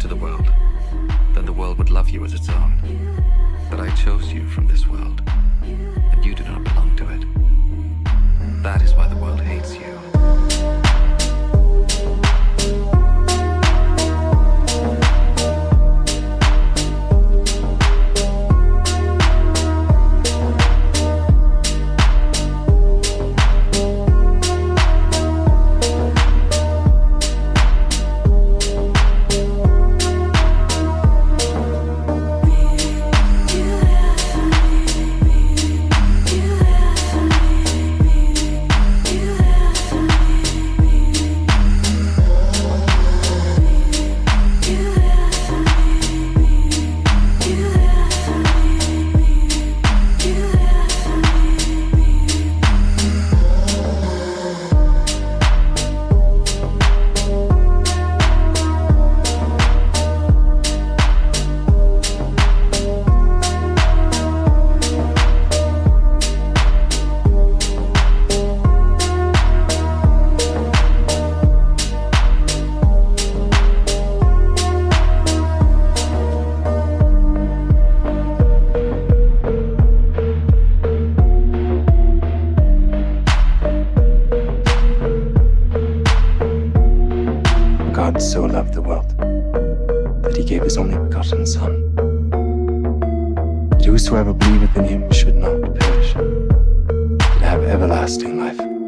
to the world, then the world would love you as its own. So loved the world that he gave his only begotten Son. That whosoever believeth in him should not perish, but have everlasting life.